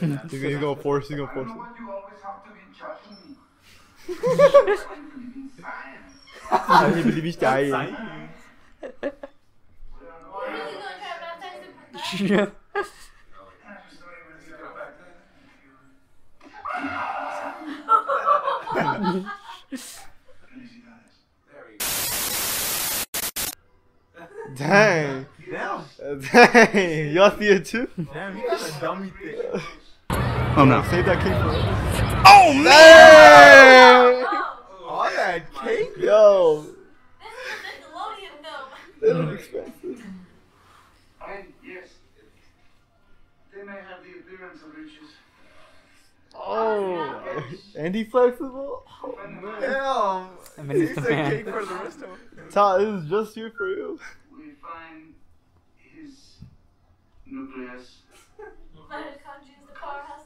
He's gonna, he's gonna force. He's gonna I force don't know it. why you always have to be judging me. I believe in science. I didn't believe he's dying. Sign. We're really gonna try to baptize him? Yeah. I just don't even see go back Dang. Damn. Dang. Y'all see it too? Damn, you got a dummy thing. Oh no. Save that cake for Oh man! Oh, All that cake? Yo. this is a Nickelodeon film. This is expensive. And yes, they may have the appearance of riches. Oh. oh. And he flexible? Oh, man. Damn. I mean, he's He's the a man. cake for the rest of them. Todd, this is just you for you.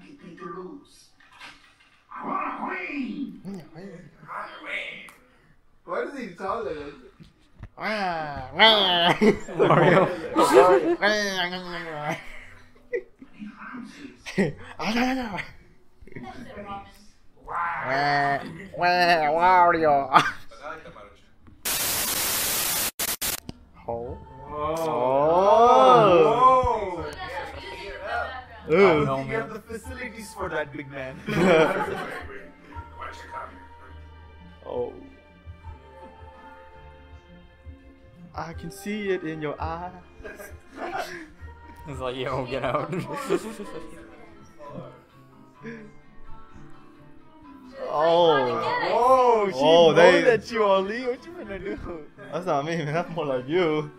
to get paid to lose. I want a queen. Why does he talk like that? Mario. Francis. That's it, Robin. Wario. Oh. Oh. oh. You guys have music in the background. Ooh. No, You have man. the facilities for that big man. Oh. I can see it in your eyes. He's like, yo, get out. Oh. Oh, she Oh, they- at you, Ali. What you gonna do? That's not me, man. That's more like you.